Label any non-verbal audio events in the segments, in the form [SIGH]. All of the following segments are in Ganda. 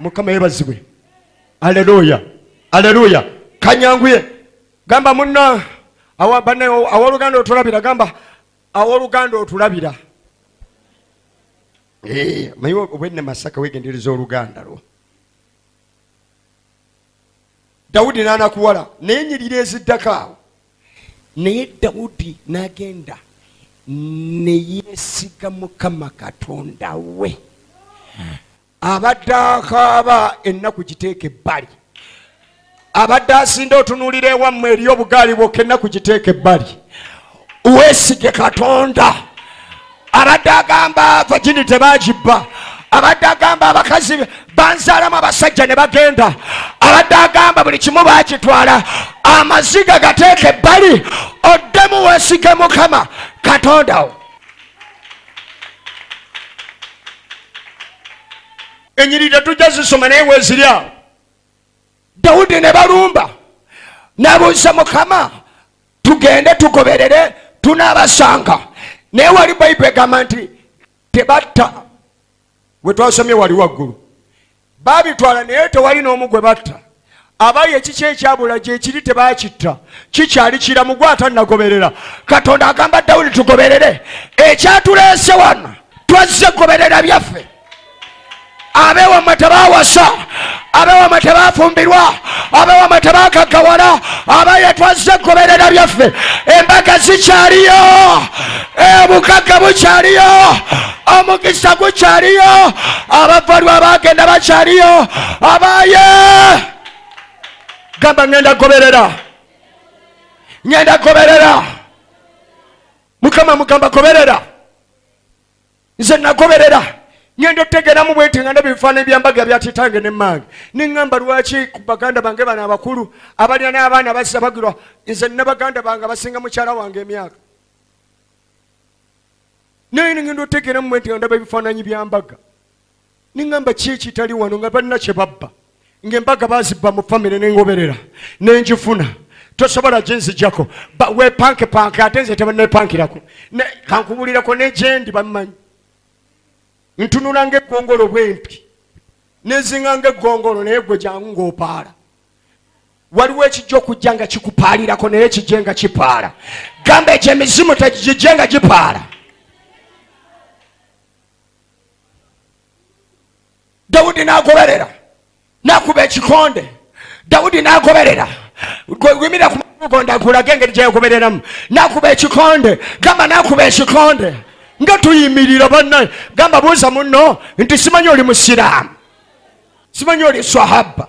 mukama yebazibwe. Aleluya aleluya kanyanguye. Gamba muna awoluganda otulabira gamba awoluganda otulabira. Eh, manyi obwenne masaka wegendereza oluganda lwo. Dawudi nanakuwala naye nyirira eziddako awo. Naye dawudi nagenda neyesiga mukama katonda we abadde akaaba ennaku giteeka ebbali. Abadde asinda otunuulira ewammwe eri obugaali bwokka ennaku giteeka ebbali. Weesige katonda. Abadde agamba vagini tebagibba. Abadde agamba abakazi banzaalamu abasajja ne bagenda. Abadde agamba buli kimu bakitwala amaziga gateeka ebbali. Oddemu weesige mukama. Katondawo enyirira tujja zisoma naye weeziri awo dawudi ne balumba. Nabuuza mukama tugende tugoberere tunaabasanga. Naye wali bayibuli egamba nti tebatta. We twasomye wali waggulu. Babitwala naye tewali n'omu gwe batta. Abayi ekiki ekyabula gyekiri tebakitta. Kikyali kiramu gwe atannagoberera katonda agamba dawudi tugoberere. Ekyatuleese wano twazze goberera byaffe abewamwe tebawasa abewamwe tebafumbirwa abewamwe tebakagawala abaye twazze goberera byaffe. Embaga zikyaliyo. Obugagga bukyaliyo. Omukisa gukyaliyo. Abavalwa abagenda bakyaliyo. Abaye! Gamba ngenda goberera ngenda goberera mukama mugamba goberera nze nagoberera ngenda otegeramu bweti nga ndabifaananyi byambaga byatitange nemmange neŋŋamba lwaki ku baganda bange bano abakulu abalya n'abaana bazza bagirwa nze ne baganda bange abasinga mukyala wange emyaka. Naye nengenda otegeramu bweti nga ndaba ebifaananyi byambaga neŋŋamba ki ekitali wano nga balina kye babba? Ngaembaga bazibba mu famire nengoberera nenjifuna tosobola gyenzijjako wepankepanke ate nze tebanepankirako kankubulirako negyendi bamumanyi ntunula ngaeggongolo bwempi nezinga ngaeggongolo naye gwe jangu ngaopaala waliwo ekijja okujja nga kikupaalirako naye kijje nga kipaala. Gamba ekyo emizimu tegijje nga gipaala. Dawudi n'agoberera n'akuba ekikonde. Dawudi n'agoberera. Gwimira ku magonda nkulage engeri gyeyagobereramu n'akuba ekikonde. Gamba n'akuba ekikonde nga tuyimirira bannaye gamba buuza muno nti simanyi oli musiraamu. Simanyi oli swahaba.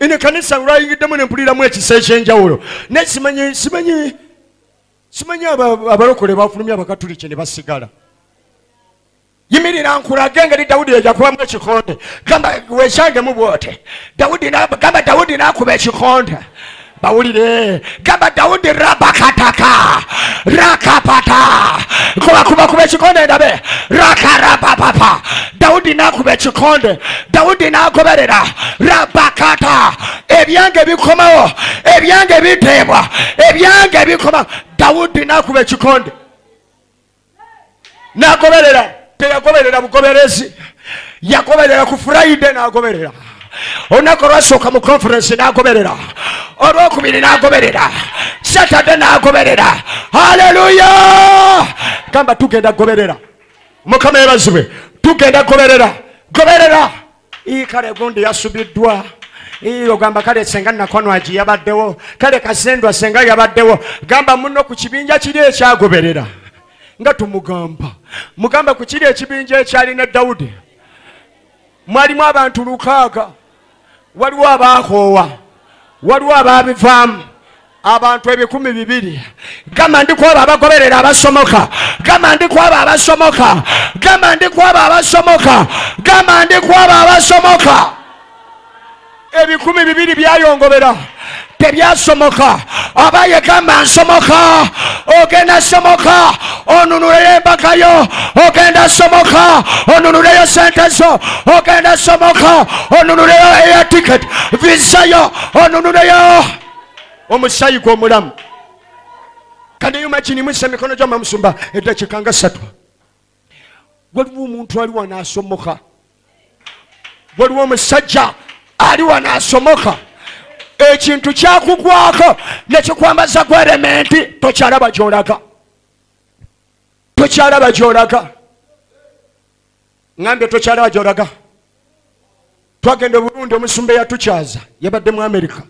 Ine kanisa lwayingiddemu nempuliramu ekisa ekyenjawulo. Naye simanyi simanyi simanyi aba- abalokole bafulumya abakatuliki ne basigala. Yimirira nkulage engeri dawudi yejakubamu ekikonde. Gamba wekyangemu bwote. Dawudi gamba dawudi nakuba ekikonde bawulire gamba dawudi rabakataka rakapata kubakuba ekikonde ndabe rakarapapapa dawudi nakuba ekikonde dawudi nagoberera rabakata ebyange bikomawo ebyange biteebwa ebyange bikomawo dawudi nakuba ekikonde nagoberera teyagoberera bugoberezi yagoberera ku furaide nagoberera olunaku olwasooka mu conference nagoberera. Olwokubiri nagoberera. Saturday nagoberera. Haleluya gamba tugenda goberera mukama yebazibwe tugenda goberera goberera! Ii kale gundi yasubiddwa. Ogamba kale senga nakonwagi yabaddewo. Kale kasendwa senga yabaddewo. Gamba muno ku kibinja kiri ekyagoberera. Nga tumugamba. Mugamba ku kiri ekibinja ekyalina dawudi. Mwalimu abantu lukaaga waliwo abaakoowa waliwo abaabivaamu abantu ebikumi bibiri. Gamba ndikwabo abagoberera abasomoka gamba ndikwabo abasomoka gamba ndikwabo abasomoka gamba ndikwabo abasomoka. Ebikumi bibiri byayongobera tebyasomoka abaye gamba nsomoka ogenda somoka. Onunuleyo embakayo ogenda somoka. Onunuleyo sente zo ogenda somoka. Onunuleyo eya tiketi visayo onunuleyo omusayiga omulamu. Kaneyuma kinimusa emikono gyoma musumba eddakiika nga ssatu waliwo omuntu ali wano asomoka waliwo omusajja ali wanaasomoka ekintu kyakugwako nekikwambaza ku erementi tokyalaba gyolaga. Tokyalaba gyolaga. Ngambye tokyalaba gyolaga. Twagenda oburundi omusumba eyatukyaza yabadde mu amerika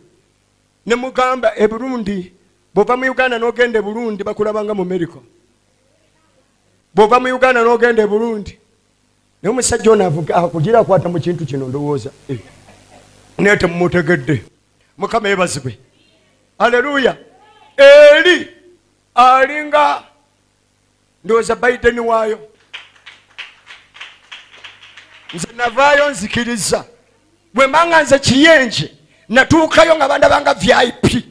nemugamba eburundi bwova mu uganda nogenda eburundi bakulabanga mu amerika bwova mu uganda nogenda eburundi naye omusajja ono akugira akwata mu kintu kino ndowooza. Eh. naye temumutegedde mukama yebazibwe aleluya eri alinga ndowooza baideni waayo. Nze navaayo nzikiriza. Bwe mbanga nze kiyenje natuukayo nga bandabanga vip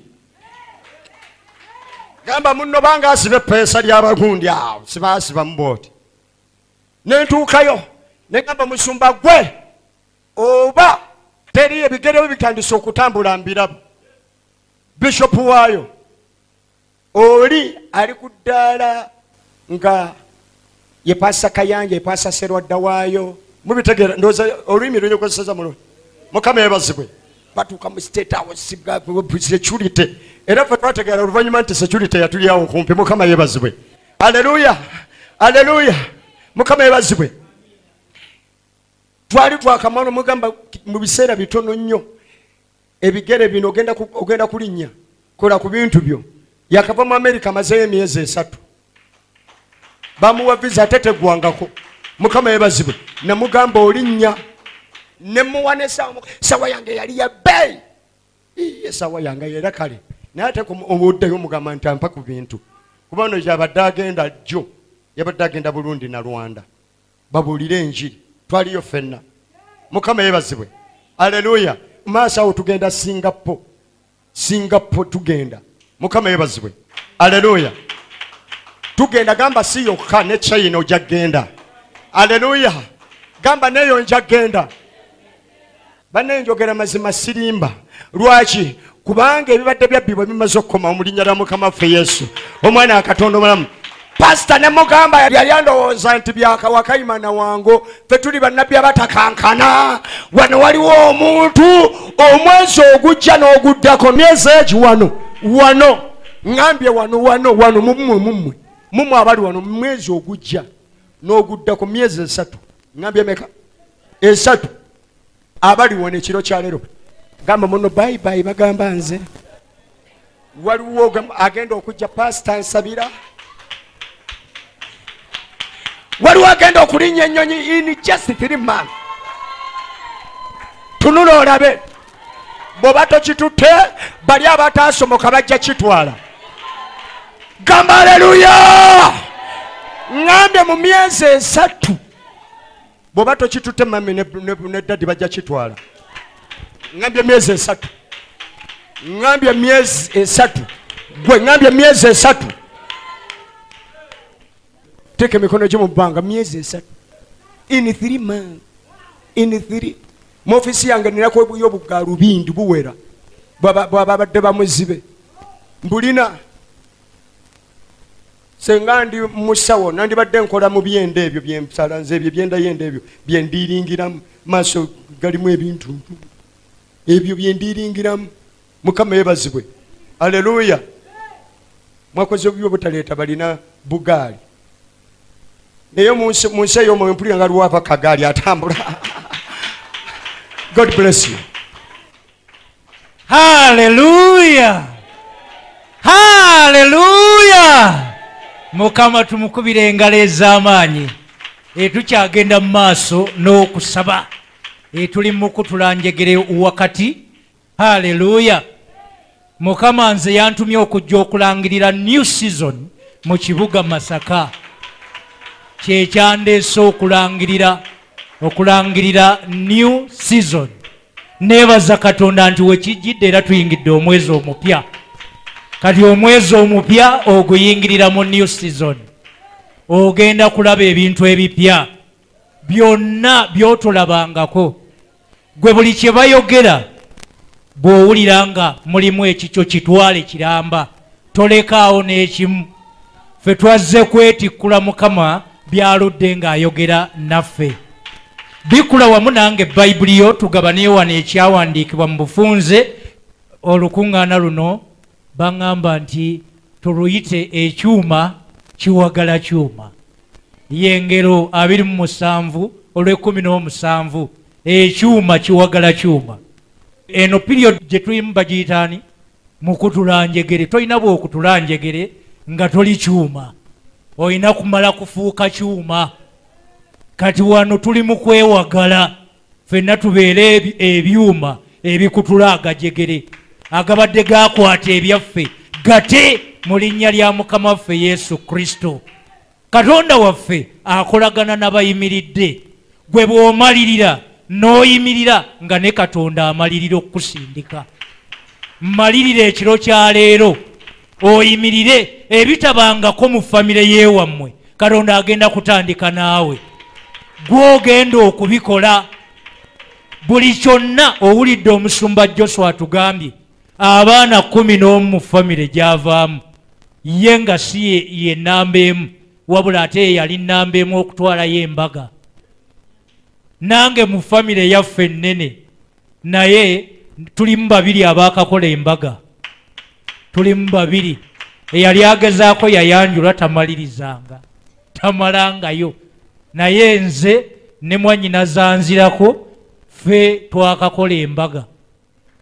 gamba muno banga asiba epeesa lyabagundi awo sibasibamu booti nentuukayo negamba musumba gwe oba teri ebigere byo bitandise okutambula mbirabo bishopu waayo oli ali ku ddaala nga yepasa kayanja yepasa serwadda waayo. Mubitegeera ndowooza olulimi lunyokozeseza mulungi mukama yebazibwe batuuka mu state security. Era fe twategeera oluvannyuma nti security yatulyawo kumpi mukama yebazibwe aleluya aleluya mukama yebazibwe twali twakamano mugamba mu biseera bitono nnyo. Ebigere bino ogenda kulinnya kola ku bintu byo. Yakava mu amerika amazeyo emyezi esatu. Bamuwa visa ate tegwangako mukama yebazibwe namugamba olinnya. Nemuwa nesawa sawa yange yali ya bei esawa yange era kale. Naye ate obuddeyo mugamba nti ampa ku bintu. Kuba no yabadde agenda jjo yabadde agenda burundi na rwanda. Babuulire enjiri twaliyo fenna mukama yebazibwe aleluya maaso awo tugenda singapo singapo tugenda. Mukama yebazibwe aleluya tugenda gamba si yokka ne china ojja genda aleluya gamba neyo nja genda banenjogera mazima sirimba. Lwaki? Kubanga ebibadde byabbibwa bimaze okukoma omulinnya lya mukama ffe yesu. Omwana akatonda omulamu pasita nemugamba yali andowooza nti byakawakayima nawango fe tuli bannabbi abatakankana wano waliwo omuntu omwezi ogujja n'oguddako myezi egi wano wano ŋambye wano wano wano mumwe mumwe mumwe abali wano mwezi ogujja n'oguddako myezi esatu. Ŋambye meka esatu abali wano ekiro kyaleero gamba muno bayibayi bagamba nze. Waliwo agenda okujja pasita nsabira waliwo agenda okulinnya ennyonyi in just three month tunula olabe. Bw'oba tokitutte bali abataasomoka bajja kitwala. Gamba aleluya ŋambye mu myezi esatu. Bw'oba tokitutte mami neddadi bajja kitwala. Ŋambye myezi esatu. Ŋambye myezi esatu. Gwe ŋambye myezi esatu teeka emikono gye mu bbanga myezi esatu in three month in three. Mu ofisi yange ninaku obuyo obugaalubindi buwera. Bwababadde bamuzibe. Mbulina. Senga ndi musawo nandibadde nkola mu byenda ebyo byensalanze ebyo byendayenda ebyo byendiringiramu maaso galimu ebintu ebyo byendiringiramu mukama yebazibwe. Aleluya mwakoze obubi obutaleeta balina bugaali naye mu nsi ey'omwoyo mpulira nga lwava kagaali atambula. God bless you. Haleluya haleluya mukama tumukubira engalo ez'amaanyi. Etukyagenda mu maaso n'okusaba. Etuli mukutulanjegere wakati. Haleluya mukama nze yantumye okujja okulangirira new season mu kibuga masaka kyekyandeese okulangirira okulangirira new season. Neebaza katonda nti wekijjidde era tuyingidde omwezi omupya. Kati omwezi omupya oguyingirira mu new season. Ogenda kulaba ebintu ebipya. Byonna byotolabangako. Gwe buli kye bayogera bw'owulira nga mulimu ekikyo kitwale kiramba tolekaawo n'ekimu. Ffe twazze kwetikkula mukama byaludde ng'ayogera naffe. Bikula wamu nange bayibuli yo tugabaneyo wano ekyawandiikibwa mu bufunze. Olukuŋŋaana luno baŋŋamba nti tuluyite ekyuma kiwagala kyuma. Yengero 27 olw'ekumi n'omusanvu ekyuma kiwagala kyuma. Eno period gye tulimu bagiyitaani mukutulanjegere tolina bwokutulanjegere nga toli kyuma olina kumala kufuuka kyuma. Kati wano tuli mu kwewagala. Fenna tubeere ebyuma ebikutula agajegere. Agabadde gakwata ebyaffe. Gate mu linnya lya mukama waffe yesu kristo. Katonda waffe akolagana n'abayimiridde. Gwe bw'omalirira n'oyimirira nga ne katonda amalirira okukusindika mmalirira ekiro kya leero oyimirire ebitabangako mu famire yeewammwe katonda agenda kutandika naawe. Gwogenda okubikola buli kyonna owulidde omusumba joswa atugambye abaana kumi n'omu mu famire gy'avaamu. Ye nga si ye namba emu wabula ate ye yali namba emu okutwalayo embaga. Nange mu famire yaffe ennene naye tulimu babiri abaakakola embaga tulimu babiri. Eyali agezaako yayanjulwa tamalirizanga. Tamalangayo. Naye nze ne mwanyina zanzirako ffe twakakola embaga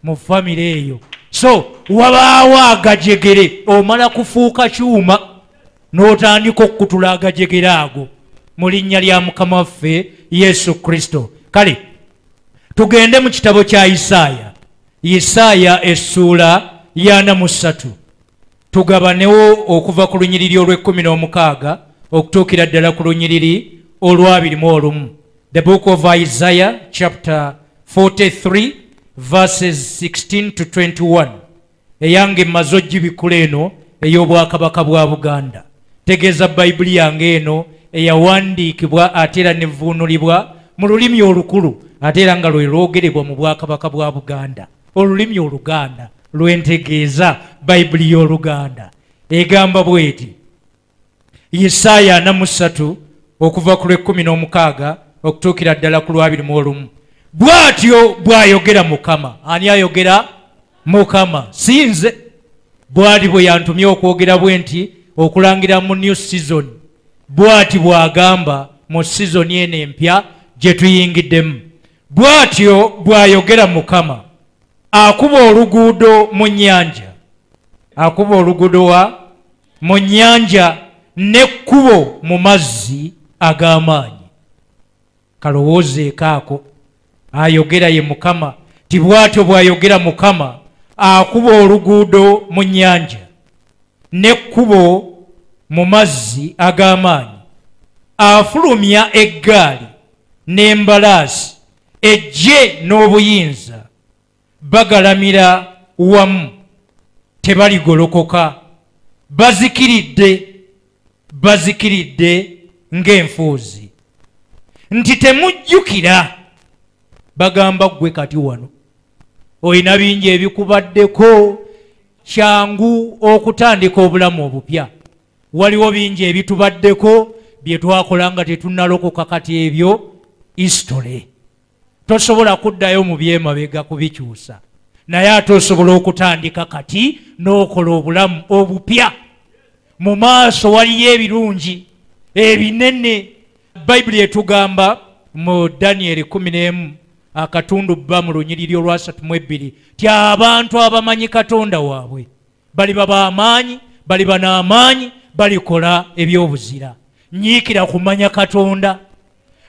mu famire eyo. So wabaawo agajegere omala kufuuka kyuma n'otandika okukutula agajegere ago mu linnya lya mukama waffe yesu kristo. Kale tugende mu kitabo kya isaaya. Isaaya essuula yana mu ssatu. Tugabanewo okuva ku lunyiriri olw'ekkumi n'omukaaga okutuukira ddala ku lunyiriri olwabirimu olumu. The book of isaiah chapter 43 verses 16 to 21 eyange mmaze ogibikula eno ey'obwakabaka bwa buganda. Tegeeza bayibuli yange eno eyawandiikibwa ate era nevuunulibwa mu lulimi olukulu ate era nga lwe lwogerebwa mu bwakabaka bwa buganda. Olulimi oluganda lwentegeeza bayibuli y'oluganda. Egamba bweti mu ssatu okuva ku lw'ekkumi n'omukaaga okutuukira ddala ku lwabiri mu olumu. Bw'atyo bw'ayogera mukama. Ani ayogera? Mukama. Si nze. Bw'ati bwe yantumye okwogera bwe nti okulangira mu new season. Bw'ati bw'agamba mu sizoni eno empya gye tuyingiddemu. Bw'atyo bw'ayogera mukama akuba oluguudo mu nnyanja. Akuba oluguudo wa? Mu nnyanja n'ekkubo mu mazzi ag'amaanyi. Kalowoozeeko ako ayogera ye mukama. Ti bw'atyo bw'ayogera mukama akuba oluguudo mu nnyanja n'ekkubo mu mazzi ag'amaanyi. Afulumya eggaali n'embalaasi ejje n'obuyinza bagalamira wamu tebaligolokoka bazikiridde bazikiridde ng'enfuuzi. Nti temujjukira bagamba ggwe kati wano olina bingi ebikubaddeko kyangu okutandika obulamu obupya. Waliwo bingi ebitubaddeko bye twakola nga tetunnalokoka kati ebyo istole tosobola kuddayo mu byemabega kubikyusa. Naye ate osobola okutandika kati n'okola obulamu obupya. Mu maaso waliyo ebirungi ebinene. Bayibuli etugamba mu daniyeri 11 akatundu bba mu lunyiriri olwasatu mu ebbiri ti abantu abamanyi katonda waabwe baliba bamaanyi baliba n'amaanyi balikola ebyobuzira. Nyiikira kumanya katonda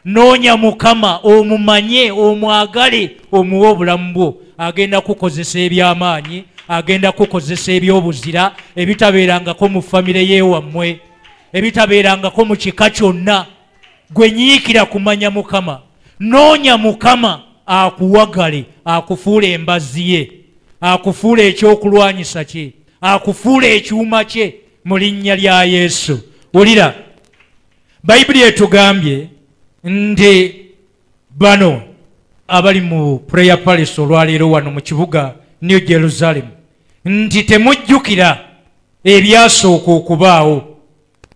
noonya mukama omumanye omwagale omuwe obulamu bwo. Agenda kukozesa ebyamaanyi agenda kukozesa ebyobuzira ebitabeerangako mu famire yeewammwe ebitabeerangako mu kika kyonna. Gwe nyiikira kumanya mukama. Noonya mukama akuwagale akufuula embazzi ye akufuula ekyokulwanyisa kye akufuula ekyuma kye mu linnya lya yesu. Wulira bayibuli etugambye nti bano abali mu prayer palace olwaleero wano mu kibuga new jerusalem. Nti temujjukira ebyasooka okubaawo.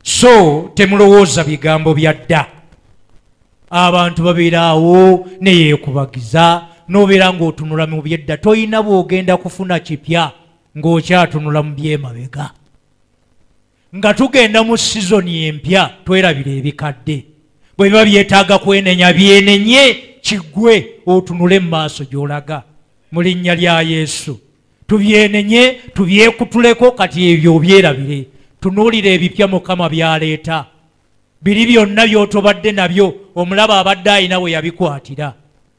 So temulowooza bigambo bya dda. Abantu babeera awo neyeekubagiza n'obeera ng'otunula mu byedda. Toyina bw'ogenda kufuna kipya ng'okyatunula mu byemabega. Nga tugenda mu sizoni empya twerabira ebikadde bwe biba byetaaga kwenenya byenenye kiggwe otunule mu maaso gy'olaga mu linnya lya yesu. Tubyenenye tubyekutuleko kati ebyo obyerabire tunuulire ebipya mukama byaleeta. Biri byonna by'otobadde nabyo omulaba abadde ayina we yabikwatira.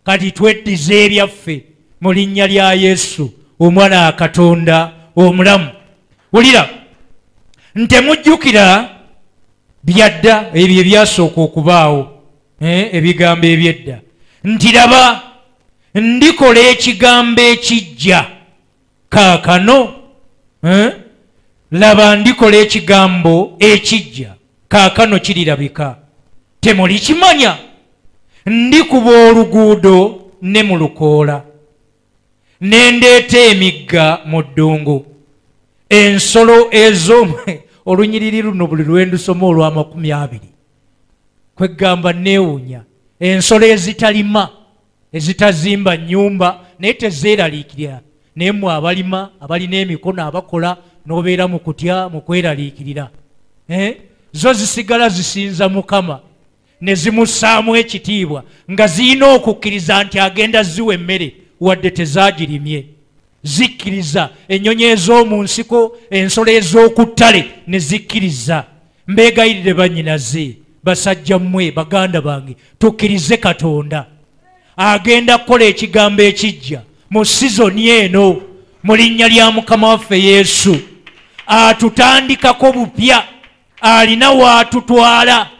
Kati tweddiza ebyaffe mu linnya lya yesu. Omwana wa katonda omulamu. Wulira ntemujjukira byadda ebyo ebyasooka okubaawo eh, ebigambo ebyedda. Nti laba ndikola ekigambo ekijja kaakano eh, laba ndikola ekigambo ekijja kaakano kirirabika. Temulikimanya? Ndikuba oluguudo ne mu lukoola nendeeta emigga mu ddungu. Ensolo ezo olunyiriri luno buli lwendusoma olw'amakumi abiri. Kwegamba neewuunya ensolo ezitalima ezitazimba nyumba naye tezeeraliikirira. Naye mmwe abalima abalina emikono abakola n'obeera mu kutya mu kweraliikirira. Eh? zo zisigala zisinza mukama ne zimussaamu ekitiibwa nga zirina okukkiriza nti agenda ziwa emmere wadde tezagirimye zikkiriza ennyonyi ez'omu nsiko ensolo ez'oku ttale ne zikkiriza. Mbeegayirire bannyinaze basajja mmwe baganda bange tukkirize katonda. Agenda kukola ekigambo ekijja mu sizoni eno mu linnya lya mukama waffe yesu. Atutandikako bupya alina waatutwala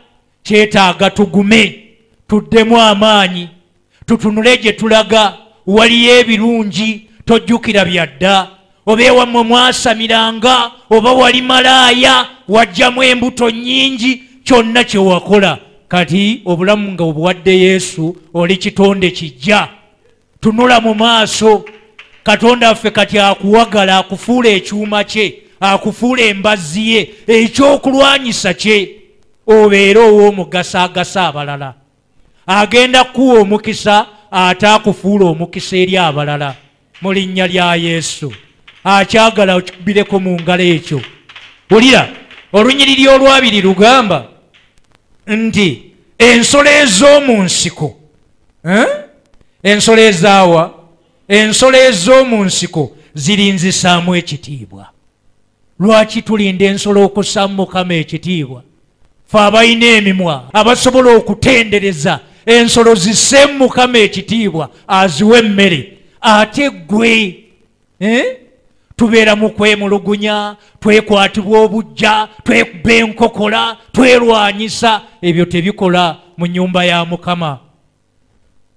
kyetaaga tugume tuddemu amaanyi tutunule gye tulaga. Waliyo ebirungi tojjukira byadda oba ewammwe mwasamiranga oba wali malaaya wajjamu embuto nnyingi kyonna kye wakola. Kati obulamu nga obuwadde yesu oli kitonde kijja tunula mu maaso. Katonda waffe kati akuwagala akufuula ekyuma kye akufuula embazzi ye ekyokulwanyisa kye obeere ow'omugasa agasa abalala. Agenda kuwa omukisa ate akufuula omukisa eri abalala mu linnya lya yesu. Akyagala okikubireko mu ngalo ekyo. Wulira olunyiriri olwabiri lugamba nti ensolo ez'omu nsiko eh? ensolo ezaawa ensolo ez'omu nsiko zirinzisaamu ekitiibwa. Lwaki tulinda ensolo okussaamu mukama ekitiibwa? Fe abalina emimwa abasobola okutendereza ensolo zisseemu mukama ekitiibwa aziwe emmere ate ggwe. Eh? tubeera mu kwemulugunya twekwatibwa obujja twekuba enkokola twerwanyisa ebyo tebikola mu nyumba ya mukama.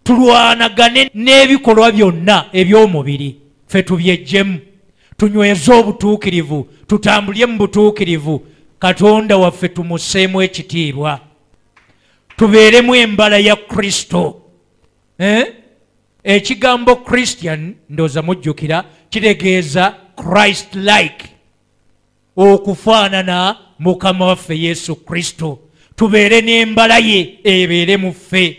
Tulwanagane n'ebikolwa byonna eby'omubiri ffe tubyejjemu. Tunyweze obutuukirivu tutambulye mu butuukirivu. Katonda waffe tumusseemu ekitiibwa. Tubeeremu embala ya kristo. Eh? Ekigambo christian ndooza mujjukira kitegeeza christ like okufaanana mukama waffe yesu kristo. Tubeere n'embala ye ebeere mu ffe.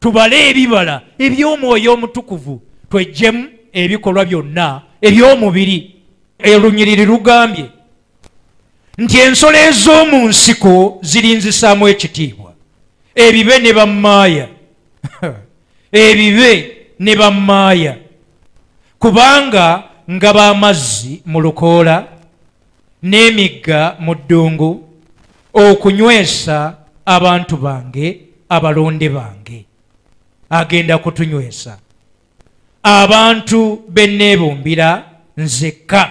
Tubale ebibala eby'omwoyo omutukuvu. Twejjemu ebikolwa byonna eby'omubiri. Olunyiriri lugambye. Nti ensolo ez'omu nsiko zirinzisaamu ekitiibwa. Ebibe ne bammaaya. [LAUGHS] Ebibe ne bammaaya. Kubanga nga b'amazzi mu lukoola n'emigga mu ddungu okunywesa abantu bange abalonde bange. Agenda kutunywesa. Abantu benneebumbira nzekka.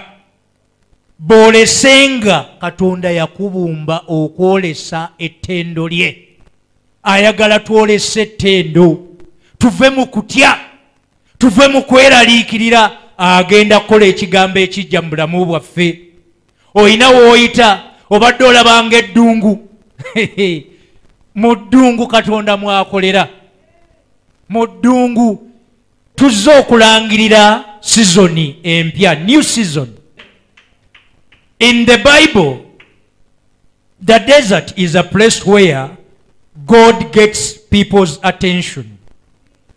Bw'olesenga katonda yakubumba okwolesa ettendo lye. Ayagala twolese ettendo tuve mu kutya tuve mu kweraliikirira agenda kukola ekigambo ekijja mu bulamu bwaffe. Olina wooyita obadde olabanga eddungu. [LAUGHS] Mu ddungu katonda mwakolera. Mu ddungu tuzze okulangirira sizoni empya new season. In the bible the desert is a place where god gets people's attention.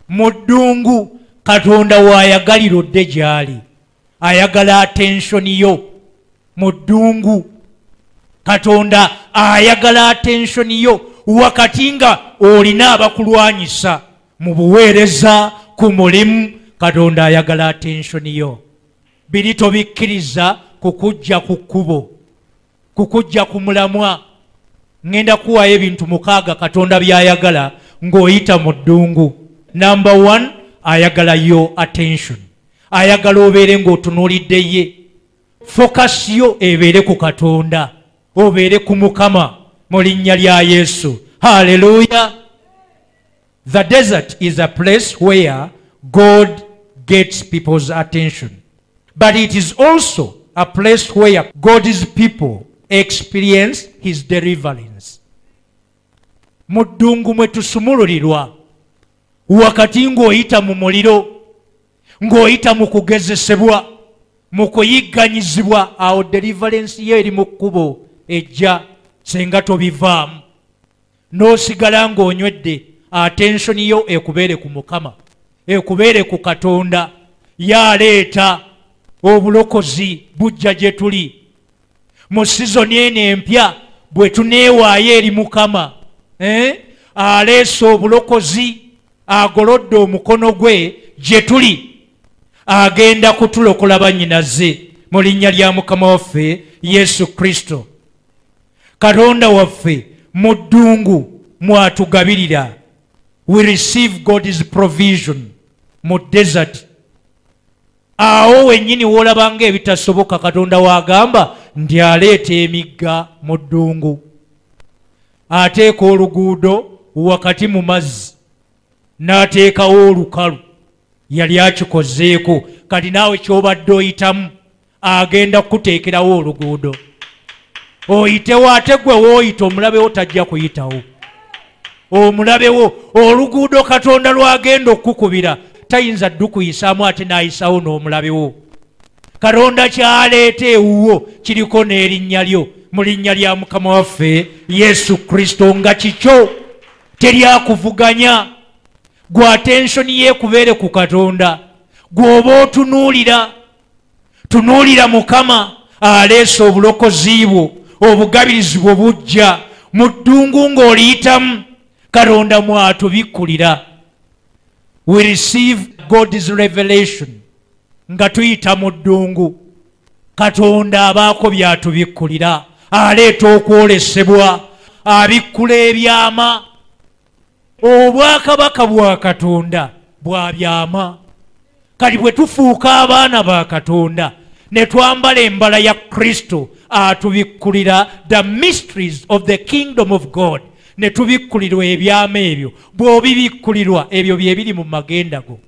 Mu ddungu katonda waayagalira odde gy'ali. Ayagala attensioni yo mu ddungu. Katonda ayagala attensioni yo wakati nga olina abakulwanyisa mu buweereza ku mulimu katonda ayagala attensioni yo. Biri tobikkiriza kukujja ku kkubo kukujja ku mulamwa. Ŋŋenda kuwayo ebintu mukaaga katonda byayagala ng'oyita mu ddungu. Number one ayagala yo attention. Ayagala obeere ng'otunuulidde ye. Fokasi yo ebeere ku katonda. Obeere ku mukama mu linnya lya yesu. Halleluya the desert is a place where god gets people's attention. But it is also a place where god's people experience his deliverance. Mu ddungu mwe tusumululirwa wakati ng'oyita mu muliro ng'oyita mu kugezesebwa mu kuyigganyizibwa awo deliverance yo eri mu kkubo ejja senga tobivaamu n'osigala ng'onywedde attensioni yo ekubeere ku mukama ekubeere ku katonda yaleeta obulokozi bujja gye tuli mu sizoni eno empya bwe tuneewaayo eri mukama eh? aleese obulokozi agolodde omukono gwe gye tuli. Agenda kutulokola bannyinaze mu linnya lya mukama waffe yesu kristo. Katonda waffe mu ddungu mwatugabirira. We receive god's provision mu desert. Awo wennyini woolabanga ebitasoboka katonda waagamba ndi aleeta emigga mu ddungu. Ateeka oluguudo wakati mu mazzi n'ateekawo olukalu yali akikozeeko. Kati naawe kyobadde oyitamu agenda kukuteekerawo oluguudo. Oyitewo ate gwe wooyita omulabewo tajja kuyitawo. Omulabewo oluguudo katonda lwagenda okukukubira tayinza ddukuyisaamu ate n'ayisawo n'omulabewo. Katonda kyaleeta ewuwo kiriko n'erinnya lyo mu linnya lya mukama waffe yesu kristo. Nga kikyo teryakuvuganya gwe atensoni yeekubeere ku katonda. Gw'oba otunuulira tunuulira mukama aleese obulokozi bwo obugabirizi bwe bujja. Mu ddungu ng'oliyitamu katonda mwatubikkulira we receive god's revelation nga tuyita mu ddungu. Katonda abaako byatubikkulira aleeta okwolesebwa abikkula ebyama obwakabaka bwa katonda bwa byama kati bwe tufuuka abaana ba katonda ne twambala embala ya kristo atubikkulira the mysteries of the kingdom of god. Ne tubikkulirwa ebyama ebyo bw'obibikkulirwa ebyo bye biri mu magenda go.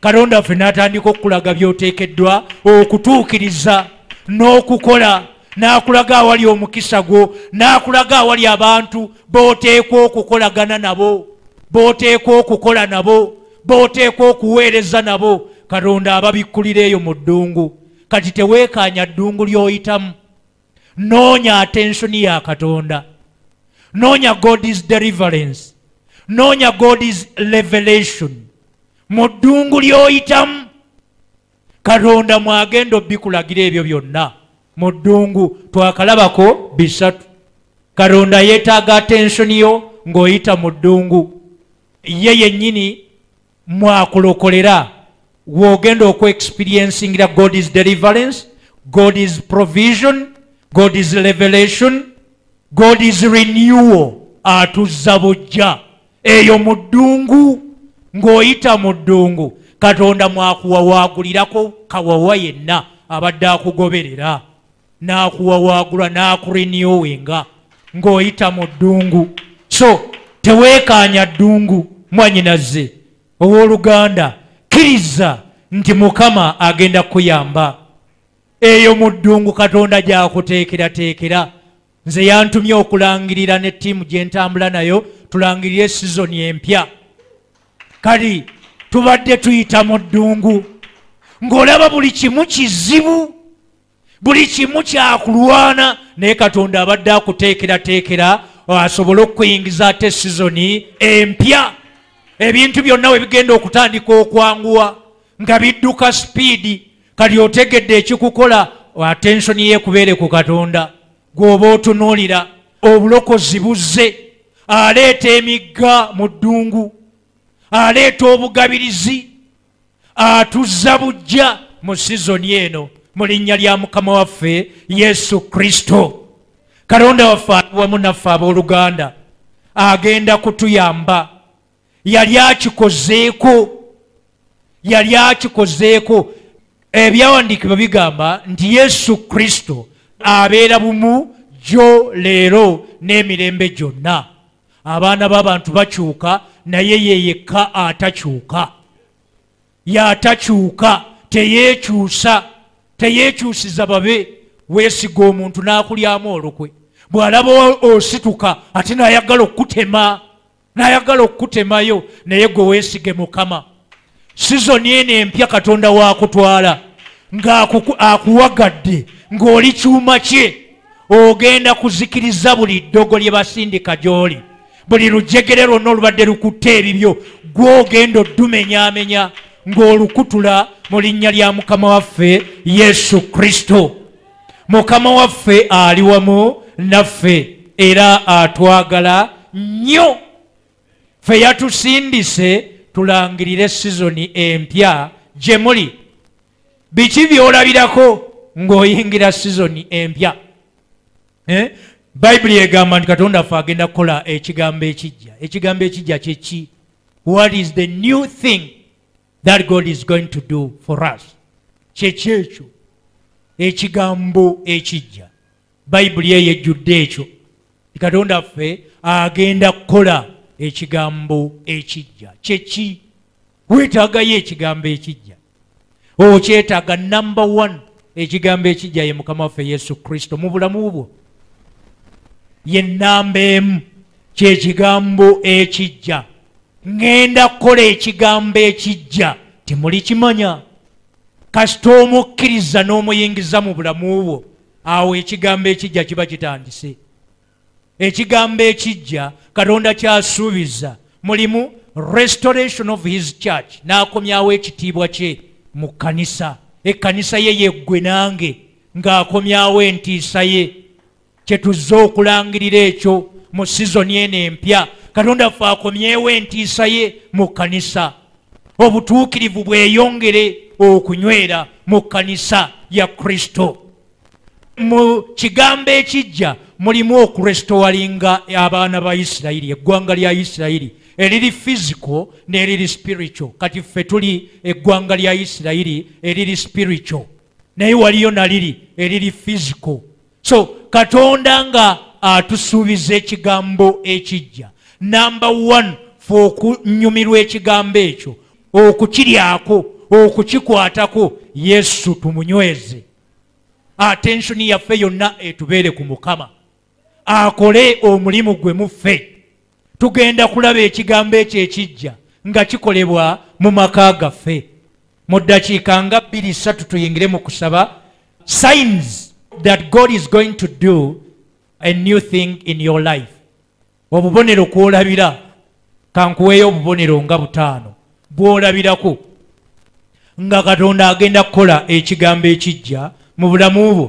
Katonda ffe n'atandika okukulaga by'oteekeddwa okutuukiriza n'okukola n'akulaga awali omukisa gwo n'akulaga awali abantu b'oteekwa okukolagana nabo b'oteekwa okukola nabo b'oteekwa okuweereza nabo. Katonda ababikkulira eyo mu ddungu. Kati teweekaanya ddungu ly'oyitamu. Noonya atensoni ya katonda. Noonya god's deliverance. Noonya god's revelation. Mu ddungu ly'oyitamu. Katonda mwagenda obbikulagira ebyo byonna mu ddungu twakalabako bisatu. Katonda yeetaaga atensoni yo ng'oyita mu ddungu. Ye yennyini mwakulokolera wogenda okuexperiencingira god's deliverance god's provision god's revelation god's renewal. Atuzza bujja eyo mu ddungu ng'oyita mu ddungu. Katonda mwakuwawaagulirako kawawa yenna abadde akugoberera n'akuwawaagula n'akuriniyowenga ng'oyita mu ddungu. So teweekaanya ddungu mwanyinazze owooluganda kkiriza nti mukama agenda kukuyamba. Eyo mu ddungu katonda gyakuteekerateekera. Nze yantumye okulangirira ne ttiimu gye ntambula nayo tulangirire esizoni empya. Kati tubadde tuyita mu ddungu ng'olaba buli kimu kizibu buli kimu kyakulwana naye katonda abadde akuteekerateekera asobole okuyingiza ate sizoni empya. Ebintu byonna we bigenda okutandika okwanguwa nga bidduka sipiidi kati otegedde ekikukola atensoni yekubeere ku katonda. Gweoba otunuulira obulokozi buzze aleeta emigga mu ddungu aleeta obugabirizi atuzza bujja mu sizoni eno mu linnya lya mukama waffe yesu kristo. Katonda waffe ali wamu naffe abooluganda agenda kutuyamba. Yali akikozeeko yali akikozeeko. Ebyawandiikibwa bigamba nti yesu kristo abeera bumu jo leero n'emirembe gyonna. Abaana b'abantu bakyuka naye ye yekka atakyuka. Y'atakyuka teyeekyusa teyeekyusiza babe weesiga omuntu n'akulyamu olukwe. Bw'alaba osituka ate n'ayagala okutema n'ayagala okutemayo naye gwe weesige mukama. Sizoni eno empya katonda wakutwala ng'akuwagadde ng'oli kyuma kye ogenda kuzikiriza buli ddogo lye basindika gy'oli. Buli lujegere lwonna olubadde lukutte ebibyo gw'ogenda oddumenyaamenya ng'olukutula mu linnya lya mukama waffe yesu kristo. Mukama waffe ali wamu naffe era atwagala nnyo. Ffe yatusindise tulangirire sizoni empya gye muli. Biki byolabirako ng'oyingira sizoni empya? Eh? bayibuli egamba nti katonda ffe agenda kukola ekigambo ekijja. Ekigambo ekijja kyeki what is the new thing that god is going to do for us. Kyeki ekyo ekigambo ekijja. Bayibuli eyo ejjudde ekyo. Katonda ffe agenda kukola ekigambo ekijja. Kyeki? Weetaagayo ekigambo ekijja. Okyetaaga number one ekigambo ekijja ye mukama waffe yesu kristo mu bulamu bwo. Ye namba emu kyekigambo ekijja ŋŋenda kukola ekigambo ekijja temuli kimanya? Kasita omukkiriza n'omuyingiza mu bulamu bwo. Awo ekigambo ekijja kiba kitandise. Ekigambo ekijja katonda kyasuubiza. Mulimu restoration of his church. N'akomyawo ekitiibwa kye mu kkanisa. Ekkanisa ye yeggwe nange ng'akomyawo entiisa ye. Kyetuzze okulangirira ekyo mu sizoni eno empya katonda ffe akomyewo entiisa ye mu kkanisa. Obutuukirivu bweyongere okunywera mu kkanisa ya kristo. Mu kigambo ekijja mulimu okurestowalinga abaana ba isirayiri eggwanga lya isirayiri. Eriri physical n'eriri spiritual. Kati ffe tuli eggwanga lya isirayiri eriri spiritual. Naye waliyo naliri eriri physical. So katonda nga atusuubiza ekigambo ekijja namba one fe okunyumirwa ekigambo ekyo okukiryako okukikwatako yesu tumunyweze. Atensioni yaffe yonna etubeere ku mukama. Akole omulimu gwe muffe tugenda kulaba ekigambo ekyo ekijja nga kikolebwa mu maka gaffe. Mu ddakiika nga bbiri ssatu tuyingire mu kusaba signs that god is going to do a new thing in your life obubonero kwolabira kankuweeyo obubonero nga butaano. Bwolabirako nga katonda agenda kukola ekigambo ekijja mu bulamu bwo.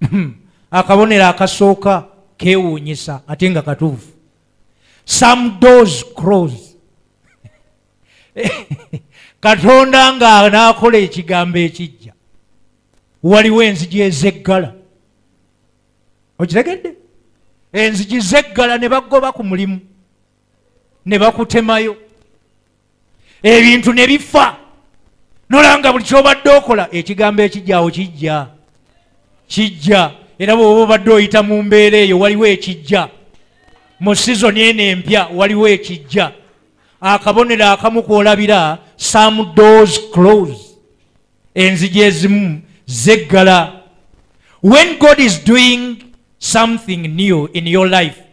[LAUGHS] Akabonero akasooka kewuunyisa ate nga katuufu. Some doors close. [LAUGHS] Katonda nga naakola ekigambo ekijja. Waliwo enzigi ezeggala. Okitegedde enzigi zeggala ne bagoba ku mulimu ne bakutemayo. Ebintu ne bifa. Nolanga buli kyobadde okola ekigambo ekijjaawo kijja. Kijja. Era bweoba obadde oyita mu mbeera eyo waliwo ekijja. Mu sizoni eno empya waliwo ekijja. Akabonero akamu kwolabira some doors close. Enzigi ezimu zeggala. When god is doing something new in your life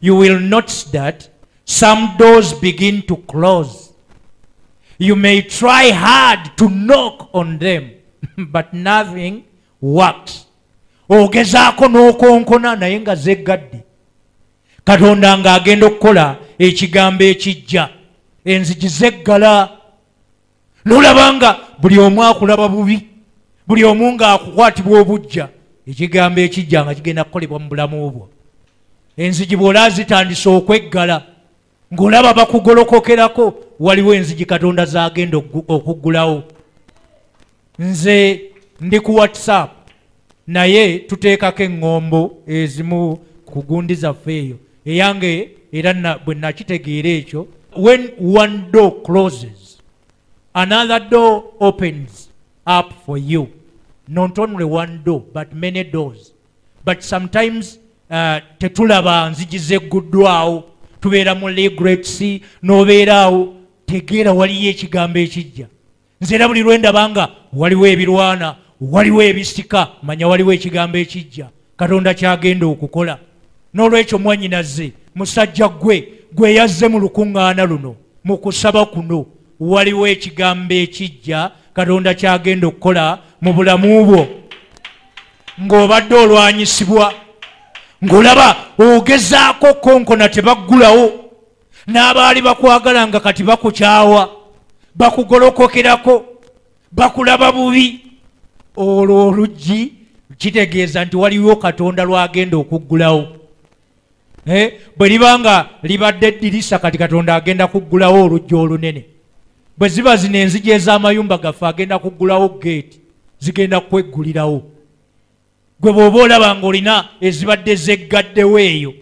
you will notice that some doors begin to close. You may try hard to knock on them [LAUGHS] but nothing works. Ogezaako n'okonkona naye nga zeggadde. Katonda ng'agenda okukola ekigambo ekijja enzigi zeggala. Nolaba nga buli omu akulaba bubi buli omu ng'akukwatibwa obujja ekigambo ekijja nga kigenda kukolebwa mu bulamu bwo. Enzigi bw'olaba zitandise okweggala ng'olaba bakugolokokerako waliwo enzigi katonda zagenda okuggulawo. Nze ndi ku whatsapp naye tuteekako eŋŋombo ezimu ku gundi zaffe eyo. Eyange era bwe nakitegeera ekyo when one door closes another door opens up for you not only one door but many doors. But sometimes uh, tetulaba nzigi zegguddwawo tubeera mu legrets n'obeeraawo tegeera waliyo ekigambo ekijja. Nze era buli lwendaba nga waliwo ebirwana waliwo ebisika manya waliwo ekigambo ekijja. Katonda kyagenda okukola. N'olwekyo mwanyinaze musajja gwe gwe yazze mu lukuŋŋaana luno mu kusaba kuno waliwo ekigambo ekijja katonda kyagenda okukola mu bulamu bwo. Ng'obadde olwanyisibwa ng'olaba ogezaako konkona tebaggulawo n'abaali bakwagala nga kati bakukyawa bakugolokokerako bakulaba bubi. Olwo oluggi kitegeeza nti waliwo katonda lwagenda okuggulawo. Eh, bwe liba nga libadde eddirisa kati katonda agenda kuggulawo oluggi olunene bwe ziba zino enzigi ez'amayumba gaffe agenda kuggulawo geeti zigenda kweggulirawo. Gwe bw'oba olaba ng'olina ezibadde zeggaddewo eyo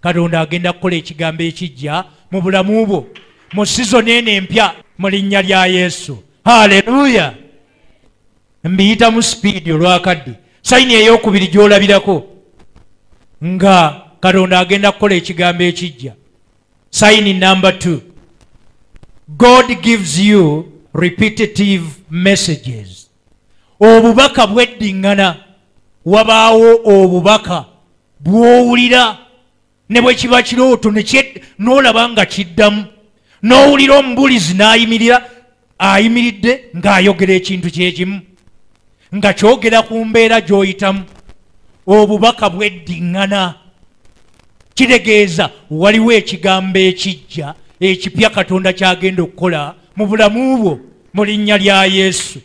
katonda agenda kukola ekigambo ekijja mu bulamu bwo mu sizoni eno empya mu linnya lya yesu. Haleluya mbiyita mu sipiidi olwakadde. Sayini eyokubiri gy'olabirako. Nga katonda agenda kukola ekigambo ekijja. Sayini namba 2 god gives you repetitive messages. Obubaka bweddiŋŋana wabaawo obubaka bw'owulira ne bwe kiba kirooto n'olaba nga kiddamu. N'owulira omubulizi n'ayimirira ayimiridde ng'ayogera ekintu kyekimu nga kyogera ku mbeera gy'oyitamu. Obubaka bweddiŋŋana kitegeeza waliwo ekigambo ekijja ekipya katonda kyagenda okukola mu bulamu bwo mu linnya lya yesu.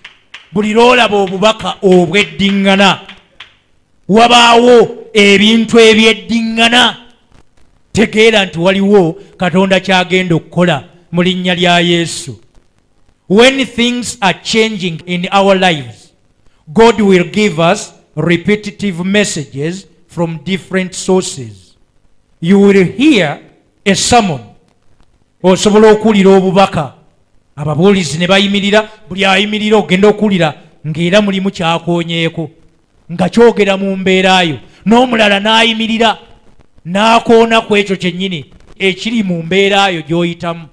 Buli lwolaba obubaka obweddiŋŋana wabaawo ebintu ebyeddiŋŋana tegeera nti waliwo katonda kyagenda okukola mu linnya lya yesu. When things are changing in our lives god will give us repetitive messages from different sources. You will hear a sermon osobola okuwulira obubaka. Ababuulizi ne bayimirira buli ayimirira ogenda okuwulira ng'era mulimu kyakoonyeeko nga kyogera mu mbeerayo n'omulala n'ayimirira n'akoona ku ekyo kyennyini ekiri mu mbeerayo gy'oyitamu.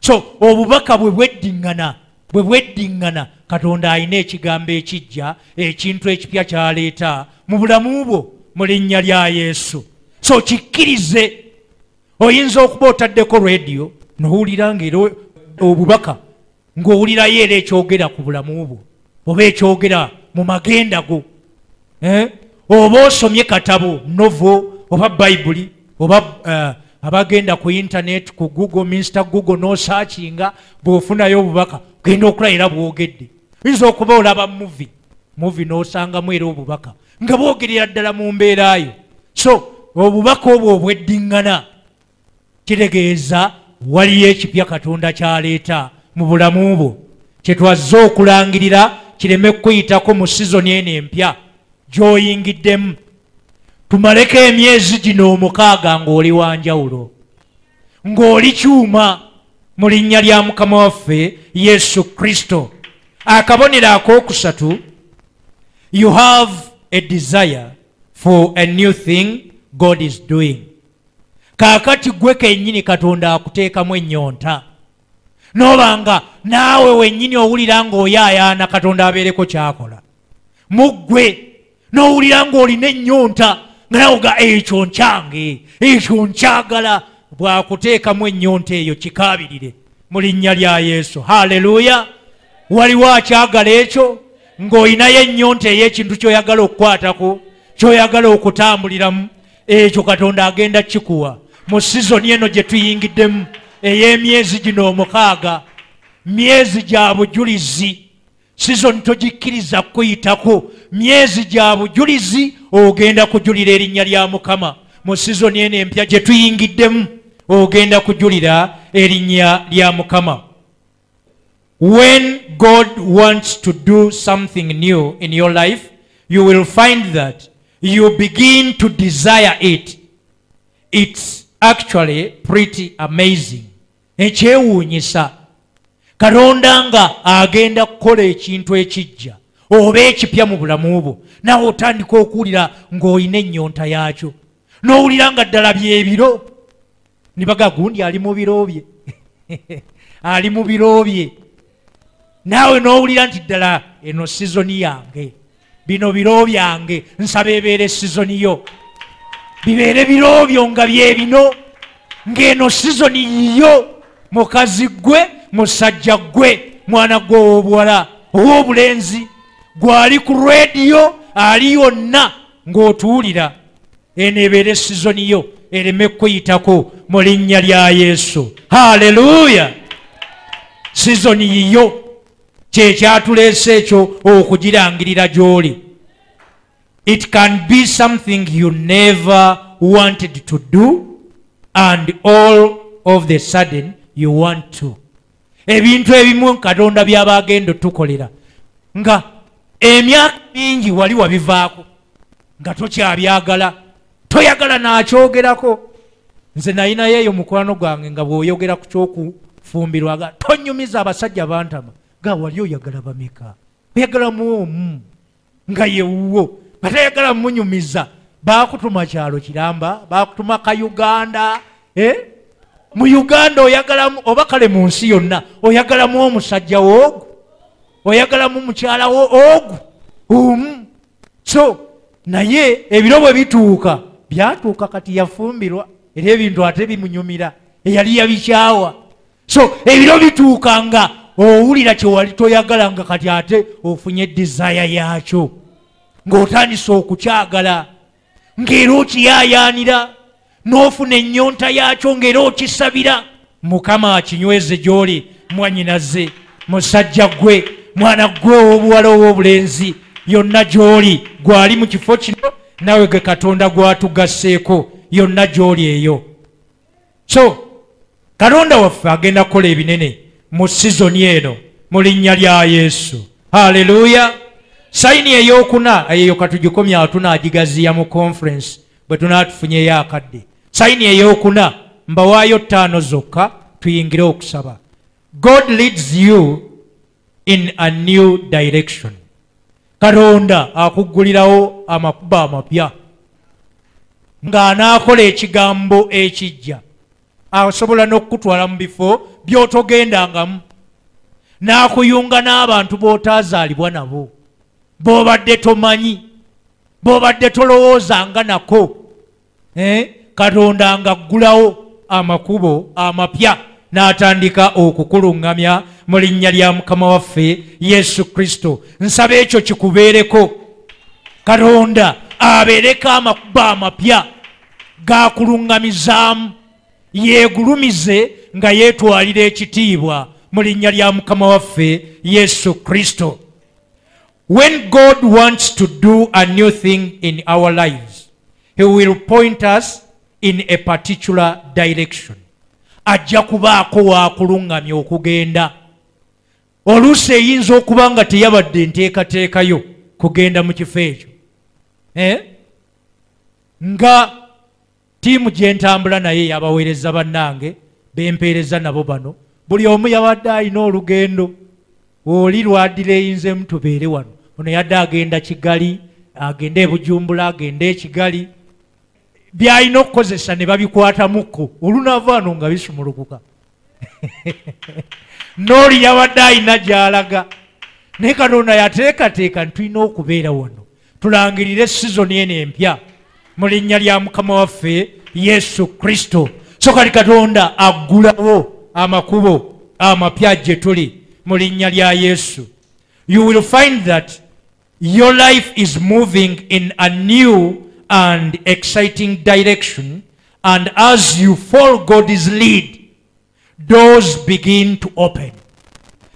So obubaka bwe bweddiŋŋana bwe bweddiŋŋana katonda alina ekigambo ekijja ekintu ekipya kyaleeta mu bulamu bwo mu linnya lya yesu. So kikkirize oyinza okuba otaddeko rediyo nowulira ngaera obubaka. Ng'owulirayo era ekyogera ku bulamu bwo. Oba ekyogera mu magenda go. Eh? oba osomye katabo novo oba bayibuli oba uh, abagenda ku intanet ku google minster google nosakinga bw'ofunayo obubaka genda okula era bwogedde. Oyinza okuba olaba muvi muvi n'osangamu era obubaka. Nga bwogerera ddala mu mbeerayo so obubaka obwo obweddiŋŋana. Kitegeeza waliyo ekipya katonda kyaleeta mu bulamu bwo. Kyetwazze okulangirira kireme kukuyitako mu sizoni eno empya gy'oyingiddemu. Tumaleko emyezi gino omukaaga ng'oli wanjawulo ng'oli kyuma mu linnya lya mukama waffe yesu kristo. Akabonero akookusatu you have a desire for a new thing god is doing kaakati gwe kennyini katonda akuteekamu ennyonta. Noba naawe wennyini owulira ng'oyaayaana katonda abeereko kyakola. Mu ggwe n'owulira ng'olina ennyonta nga nawe ga ekyo nkyange ekyo nkyagala bw'akuteekamu ennyonta eyo kikaabirire mu linnya lya yesu. Haleluya. Waliwo akyagala ekyo? Ng'olinayo ennyonta ey'ekintu ky'oyagala okukwatako ky'oyagala okutambuliramu ekyo katonda agenda kikuwa mu sizoni eno gye tuyingiddemu ey'emyezi gino omukaaga myezi gya bujulizi. Sizoni togikkiriza kuyitako myezi gya bujulizi ogenda kujulira erinnya lya mukama. Mu sizoni eno empya gye tuyingiddemu ogenda kujulira erinnya lya mukama. When god wants to do something new in your life you will find that you begin to desire it. It's actually pretty amazing. Ekyewuunyisa. Katonda nga agenda kukola ekintu ekijja oba ekipya mu bulamu bwo nawe otandika okuwulira ng'olina ennyonta yaakyo. N'owulira nga ddala byebiro. Nibaga gundi ali mu biro bye? [LAUGHS] Ali mu biro bye. Naawe n'owulira nti ddala eno sizoni yange. Bino biro byange. Nsaba ebeere sizoni yo bibeere biro byo nga bye bino. Ng'eno sizoni yiyo. Mukazi gwe musajja gwe mwana gwe ow'obuwala ow'obulenzi gwali ku rediyo ali yonna ng'otuwulira. Eno ebeere sizoni yo ereme kuyitako mu linnya lya yesu. Haleluya sizoni yiyo kyekyatuleese ekyo okugirangirira gy'oli it can be something you never wanted to do and all of the sudden you want to. Ebintu ebimu katonda byaba agenda otukolera nga emyaka mingi wali wabivaako nga tokyabyagala toyagala nakyogerako. Nze nayinayo eyo mukwano gwange nga bw'oyogera ku kyokufumbirwa ga tonyumiza abasajja bantama ga wali oyagala bameka? Oyagalamu omu? Nga yewuwo nga tayagala munyumiza. Bakutuma kyalo kiramba bakutuma ka uganda eh? mu uganda oyagalamu oba kale mu nsi yonna oyagalamu omusajja woogu oyagalamu mukyala wo ogu omu. So naye ebiro bwe bituuka byatuuka kati yafumbirwa era ebintu ate bimunyumira eyali yabikyawa. So ebiro bituuka nga owulira kyewali toyagala nga kati ate ofunye desaya yakyo ng'otandise okukyagala ng'era okiyayaanira n'ofuna ennyonta yakyo ng'era okisabira. Mukama akinyweze gy'oli mwanyinaze musajja gwe mwana gwe ow'obuwala ow'obulenzi yonna gy'oli. Gwali mu kifo kino nawe ge katonda gwatugasseeko yonna gy'oli eyo. So katonda waffe agenda kukola ebinene mu sizoni eno mu linnya lya yesu. Haleluya sayini eyokuna eyo katugikomyawo tunaagigaziya mu conference bwe tunaatufunyeyo akadde sayini eyokuna mbawaayo ttaano zokka tuyingire okusaba. God leads you in a new direction. Katonda akuggulirawo amakuba amapya. Ng'anaakola ekigambo ekijja. Asobola n'okukutwala mu bifo by'otogendangamu. N'akuyunga n'abantu b'otaazaalibwa nabo b'obadde tomanyi b'obadde tolowoozanga nako eh? katonda ng'aggulawo amakubo amapya n'atandika okukuluŋŋamya mu linnya lya mukama waffe yesu kristo. Nsaba ekyo kikubeereko. Katonda abeereko amakubo amapya gakuluŋŋamizaamu yeegulumize nga yeetwalira ekitiibwa mu linnya lya mukama waffe yesu kristo when god wants to do a new thing in our lives he will point us in a particular direction. Ajja kubaako waakuluŋŋamya okugenda. Oluusi eyinza okuba nga teyabadde nteekateekayo kugenda mu kifo ekyo. Eh? nga tiimu gye ntambula naye yabaweereza bannange bempeereza nabo bano buli omu yabadde alina olugendo oli lwadira eyinzemu tubeere wano ono yadde agenda kigali agende ebujumbula agende ekigali byalina okukozesa ne babikwatamuko olunava ano nga bisumulukuka. [LAUGHS] N'oli yabadde alina gy'alaga. Naye katonda yateekateeka ntulina okubeera wano. Tulangirire sizoni eno empya mu linnya lya mukama waffe yesu kristo. So kati katonda aggulawo amakubo amapya gye tuli mu linnya lya yesu. You will find that your life is moving in a new and exciting direction and as you follow god's lead doors begin to open.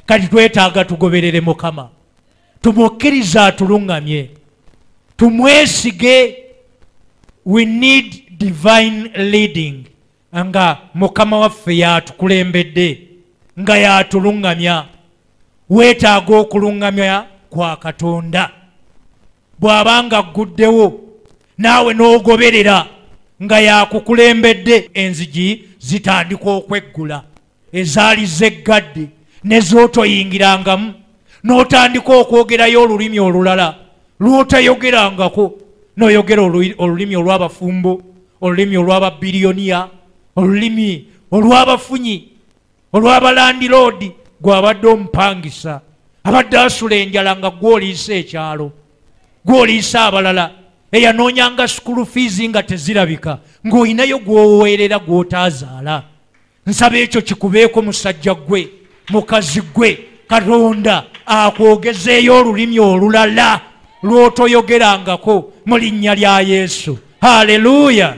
Kati twetaaga tugoberere mukama. Tumukkiriza atuluŋŋamye tumwesige. We need divine leading. Nga mukama waffe yatukulembedde nga yatuluŋŋamya weetaaga okuluŋŋamya kwa katonda. Bw'aba nga agguddewo naawe n'ogoberera nga yakukulembedde enzigi zitandika okweggula ezaali zeggadde nezootoyingirangamu n'otandika okwogerayo olulimi olulala lwotayogerangako n'oyogera olu- olulimi olw'abafumbo olulimi olw'ababiliyoniya olulimi olw'abafunyi olw'abalandiroodi gw'abadde omupangisa abadde asula enjala nga gw'oliisa ekyalo gw'oliisa abalala eyanoonyanga sukulu fiizi nga tezirabika ng'olinayo gw'oweerera gw'otaazaala. Nsaba ekyo kikubeeko musajja gwe mukazi gwe katonda akwogezeeyo olulimi olulala lw'otoyogerangako mu linnya lya yesu. Haleluya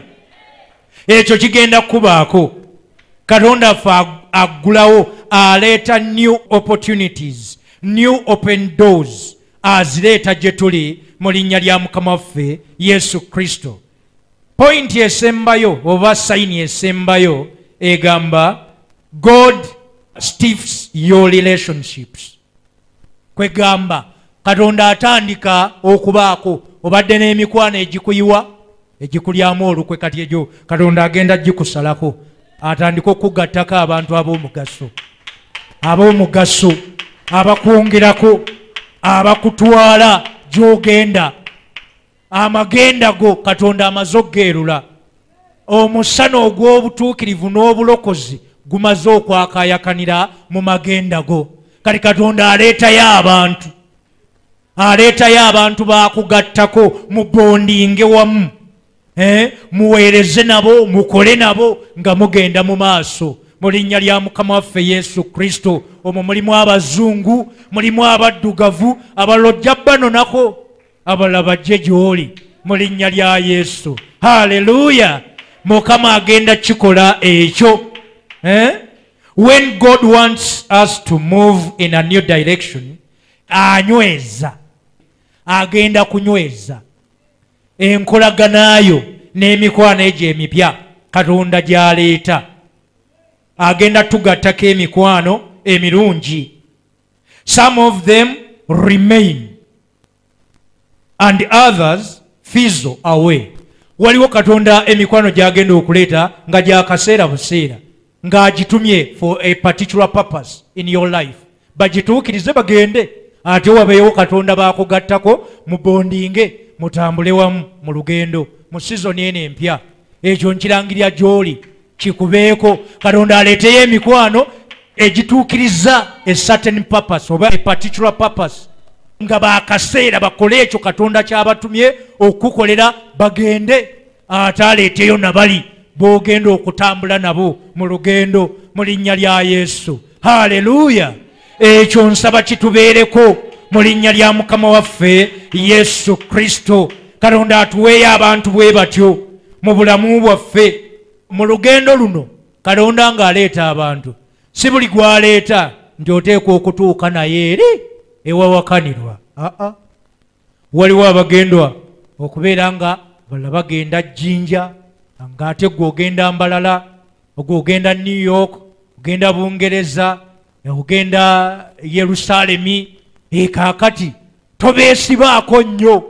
ekyo kigenda kubaako katonda affe ag- aggulawo aleeta new opportunities new open doors azireeta gye tuli mu linnya lya mukama waffe yesu kristo. Pointi esembayo oba sayini esembayo egamba god stiffs your relationships. Kwegamba katonda atandika okubaako obadde n'emikwano egikuyiwa egikulyamu olukwe kati egyo katonda agenda gikusalako. Atandika okugattako abantu ab'omugaso ab'omugaso abakwongerako abakutwala gy'ogenda. Amagenda go katonda amaze okugeerula omusana ogw'obutuukirivu n'obulokozi gumaze okwakayakanira mu magenda go. Kati katonda aleetayo abantu. Aleetayo abantu bakugattako mubondinge wamu. Eh, muweereze nabo mukole nabo nga mugenda mu maaso. Mu linnya lya mukama waffe yesu kristo omwo mulimu abazungu mulimu abaddugavu abalala ojja banonako abalala bajje gy'oli mu linnya lya yesu. Haleluya mukama agenda kikola ekyo eh? when god wants us to move in a new direction anyweza agenda kunyweza enkolaganayo n'emikwano egyo emipya katonda gy'aleeta. Agenda tugattako emikwano emirungi. Some of them remain. And others fizzle away. Waliwo katonda emikwano gyagenda okuleeta nga gyakaseera buseera ng'agitumye for a particular purpose in your life. Bagituukirize bagende ate wabeewo katonda bakugattako mubondinge mutambule wamu mu lugendo mu sizoni eno empya. Ekyo nkirangirira gy'oli kikubeeko. Katonda aleeteyo emikwano egituukiriza a certain purpose oba a particular purpose. Nga bakaseera bakole ekyo katonda kyabatumye okukolera bagende ate aleeteyo nabali bogenda okutambula nabo mu lugendo mu linnya lya yesu. Haleluya ekyo nsaba kitubeereko mu linnya lya mukama waffe yesu kristo. Katonda atuweeyo abantu bwe batyo mu bulamu bwaffe. Mu lugendo luno katonda ng'aleeta abantu si buli gw'aleeta nti oteekwa okutuuka naye eri ewawakanirwa. Aa. Waliwo abagendwa okubeera nga balala bagenda jjinja ng'ate gwe ogenda mbalala ogwe ogenda new york ogenda bungereza ogenda yerusaalemi ekaakati tobeesibaako nnyo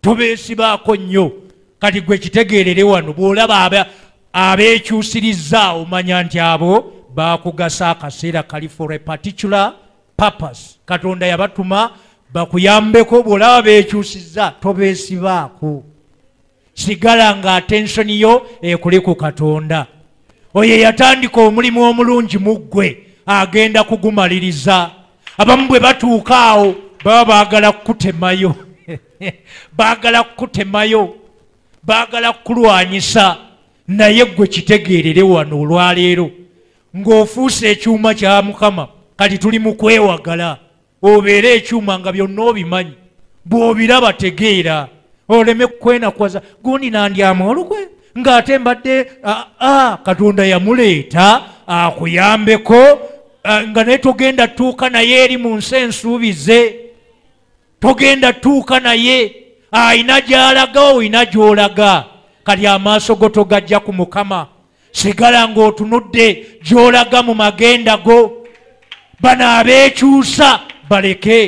tobeesibaako nnyo. Kati gwe kitegeerere wano bw'olaba aba- abeekyusirizza omanya nti abo bakugasa akaseera kali for a particular purpose. Katonda yabatuma bakuyambeko bw'olaba beekyusizza tobeesibaako. Sigala nga atensoni yo ekuli ku katonda. Oyo yatandika omulimu omulungi mu ggwe agenda kugumaliriza. Abamu bwe batuuka awo baba baagala kukutemayo. [LAUGHS] Baagala kukutemayo. Baagala kukulwanyisa naye ggwe kitegeerere wano olwaleero ng'ofuuse ekyuma kya mukama. Kati tuli mu kwewagala. Obeere ekyuma nga byonna obimanyi. Bw'obiraba tegeera. Oleme kwenakwaza. Gundi nandyama olukwe? Ng'ate mbadde ah, katonda yamuleeta akuyambeko nga naye togenda tuuka naye eri mu nsi ensuubize. Togenda tuuka naye. Ayina gy'alaga oyina gy'olaga. Kali amaaso go togajja ku mukama sigala ng'otunudde gy'olaga mu magenda go. Bano abeekyusa baleke.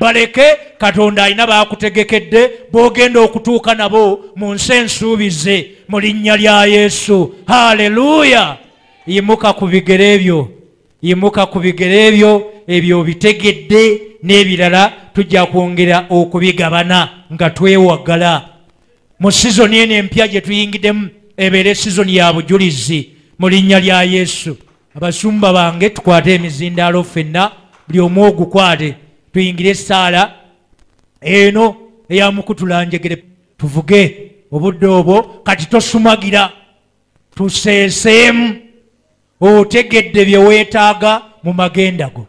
Baleke katonda alina bakutegekedde b'ogenda okutuuka nabo mu nsi ensuubize mu linnya lya yesu. Haleluya yimuka ku bigere ebyo yimuka ku bigere ebyo ebyo obitegedde n'ebirala tujja kwongera okubigabana nga twewagala mu sizoni eno empya gye tuyingiddemu ebeere sizoni ya bujulizi mu linnya lya yesu. Abasumba bange tukwate emizindaalo ffenna buli omu ogukwate tuyingire essaala eno eyamukutulanjegere tuvuge obudde obwo kati tosumagira tuseeseemu otegedde bye weetaaga mu magenda go.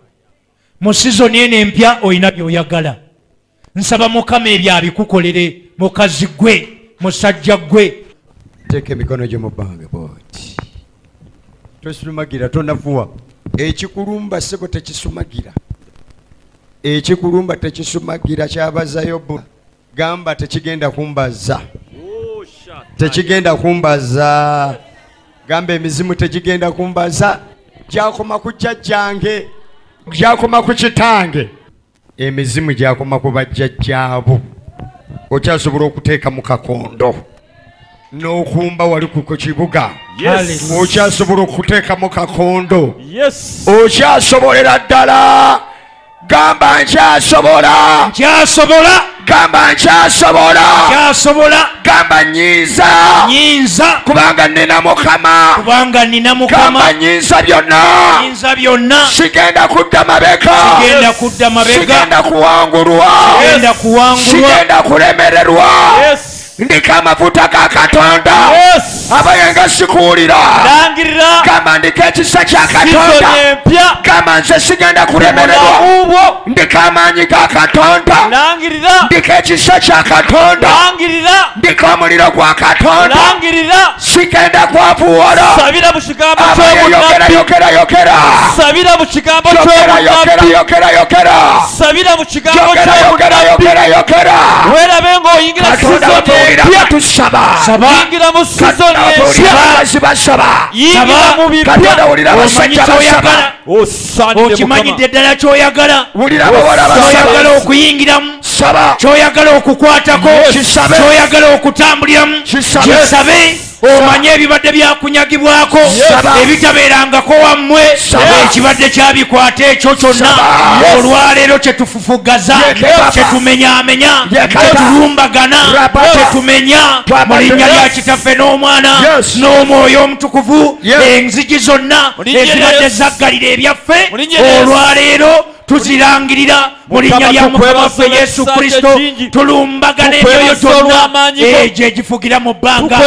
Mu sizoni eno empya olina byoyagala. Nsaba mukama ebyo abikukolere mukazi gwe musajja gwe teeka emikono gyo mu bbanga bwoti. Tosumagira tonafuwa ekikulumba sebo tekisumagira. Ekikulumba tekisumagira kyabaza yobu. Gamba tekigenda kumbaza. Tekigenda kumbaza. Gamba emizimu tegigenda kumbaza. Gyakoma ku jjajjange. Gyakoma ku kitange. Emizimu gyakoma ku bajjajjaabo okyasobola okuteeka mu kakondo n'okumba wali ku kibuga. Okyasobola okuteeka mu kakondo. Okyasobolera ddala. Gamba nkyasobola. Nkyasobola. Gamba nkyasobola. Kyasobola gamba nyinza nyinza kubanga nina mukama. Kubanga nina gamba mukama nyinza byonna. Nyinza byonna. Sigenda kudda mabega. Genda kudda mabega. Sigenda kuwangulwa. Genda kuwangulwa. Sigenda kulemererwa Yes. Ndiko amafuta ga katonda Yes. abayenga sikuwulira gamba ndiko ekisa kya katonda. gamba nze sigenda kulemererwa ndika ndiko amaanyi ga katonda ndiko ekisa kya katonda kulwanira kwa katonda. Sikenda kwa vuwolo abayeyokera yokera yokera sabira mu kigambo shaba weerabe ng'oyingira sizonimpya yingira mu sizonimpya yingira mu bipyaokimanyidde ddala kyoyagala? Shaba. okuyingiramu? Kyoyagala okukwatako? Kyoyagala okutambula? William, je savais omanye ebibadde byakunyagibwako? Ebitabeerangako wammwe? Ekibadde kyabikwata ekyo kyonna? Olwaleero kyetufufugaza Yekata. kyetulumbagana kyetumenya. Mu linnya lya kitaffe n'omwana n'omwoyo omutukuvu enzigi zonna ezibadde zaggalira ebyaffe. Olwaleero tuzirangirira mu linnya lya mukama waffe yesu kristo. tulumbagana emyoyo gyonna egyo egifugira mu bbanga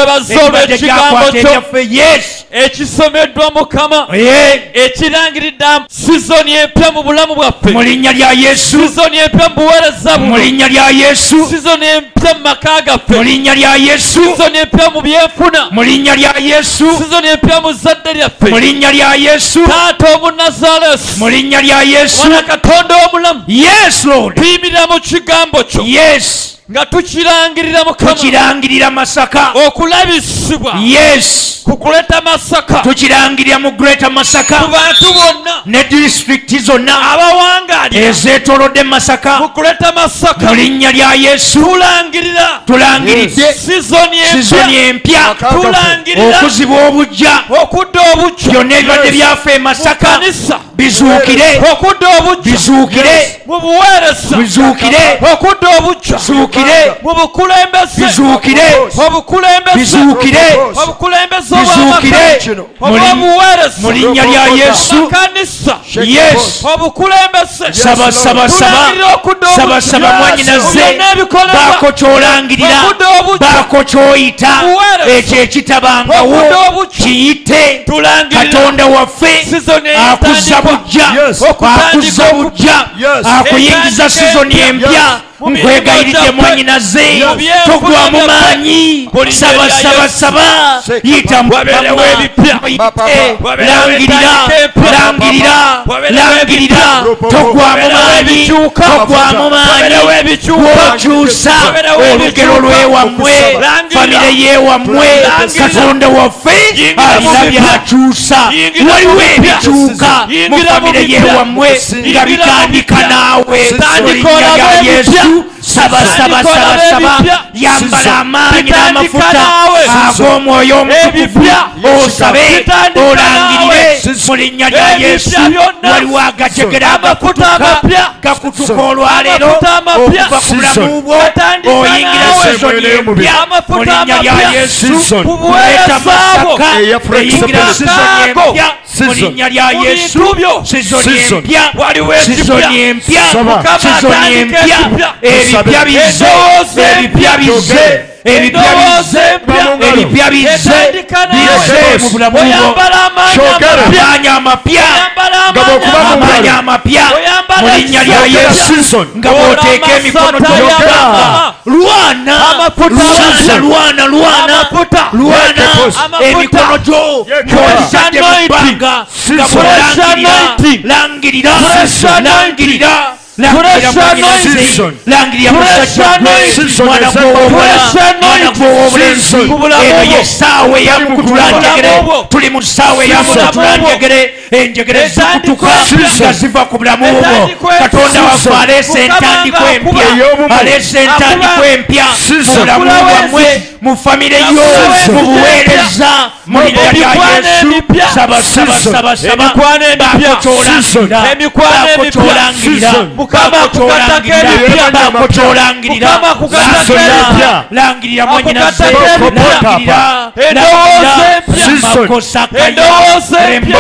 Kyo. ekisomeddwa mukama. Ekirangiridde sizoni empya mu bulamu mu bwaffe linnya lya yesu. Sizoni empya mu buweereza mu linnya lya yesu. Sizoni empya mu maka mu gaffe linnya lya yesu. Sizoni empya mu byenfuna mu linnya lya yesu. Sizoni empya mu zadde mu lyaffe linnya lya yesu. Taata omunazaalesi mu linnya lya yesu. Wana katonda omulamu yes lord. Tuyimirira mu kigambo kyo. Yes. Nga tukirangirira mukama. Tukirangirira masaka okulabisibwa yes ku kuleeta masaka tukirangirira mu greater ku masaka bantu bonna ne disitulikiti zonna abawangalira ezeetoolodde masaka. Mu masaka. Mulinya lya yesu. Tulangiridde sizoni empya. Okuzibwa obujja byonna ebibadde byaffe e masaka bizuukire. Bizuukire. Mu buweereza. Bizuukire. Okudda obujja bizuukire. Mu bukulembeze. Bizuukire. Obukulembeze bizuukire. Obukulembeze obw'amakanikino obw'obuweereza mu linnya lya yesu. Yesu yes. Obukulembeze saba saba saba. tulangirira okudda saba obujja saba mwanyinaze byonna ebikolebwa baako kyolangirira okudda obujja baako kyoyita Buweereza. ekyo ekitabangawo Okudda obujja. kiyite tulangirira. Katonda waffe Sizoni akuza eyatandikwa. bujja Yes. akuza Okutandika bujja Yes. akuyingiza Etandika sizoni empya. nkwegayiridde mwanyinaze togwamu maanyi sabasabasaba yita eh, langirira langirira langirira. togwamu maanyi togwamu maanyi wokyusa olugero lwewammwe famire yewammwe katonda waffe alina byakyusa waliwo ebikyuka mu famire yewammwe nga bitandika naawe olinnya lya yesu. Ebipya. saba saba Tandika saba olabe saba ebipya. yambala amaanyi Bitandika n'amafuta naawe. ag'omwoyo omutukuvu Ebipya. osabe Bitandika olangirire naawe. mu linnya lya Ebipya yesu byonna. waliwo agajegera Amafuta amapya. gakutuka olwaleero Amafuta amapya. okuva ku bulamu bwo Gatandika oyingira naawe. sizoni empya mu Amafuta linnya lya amapya. yesu Season. kuleeta Kubuweereza masaka Eya eyingira flexibility. sizoni empya mu Season. linnya lya Mu yesu bintu byo. sizoni Season. empya Waliwo ekipya. sizoni empya Saba. Mukama sizoni atandika empya ekipya. ebipya bize Endowooza ebipya empya. bize ebipya Endowooza bize empya. ebipya bize Etandika naawe. bize mu bulamu bwo Oyambala amaanyi Kyogere. amapya. amaanyi amapya Oyambala Nga amaanyi bw'okuba mu amapya. amaanyi amapya Oyambala mu linnya lya ekisooka. yesu Season. nga bw'oteeka emikono Olamasata gyokka y'amama. lwana Amafuta lwana amapya. lwana lwana Amafuta. lwana Amafuta. emikono gyo gy'ozitadde mu anointing. bbanga nga Season. bw'olangirira anointing. langirira Fresh langirira langirira Fresh mwanyinaze anointing. langirira Fresh musajja gwe anointing. mwana Fresh gw'owobola anointing. mwana gw'owobulenzi Season. Ku bulamu eno bwo. ye ssaawa eyamukutulanjegere Ku bulamu bwo. tuli mu ssaawa eyamukutulanjegere enjegere zikutuka Season. nga ziva ku bulamu bwo Entandikwa empya. katonda waffe aleese Mukama entandikwa ng'akuba. empya Ey'obumu. aleese entandikwa Akuba. empya mu Season. bulamu Akulawo bwammwe ensi. mu famire yo Akulawo mu ensi buweereza mu linnya lya Emikwano yesu emipya. saba saba mukama. Kukatako ebipya mukama. Kukatako ebipya langirira mwanyinaseera endowooza empya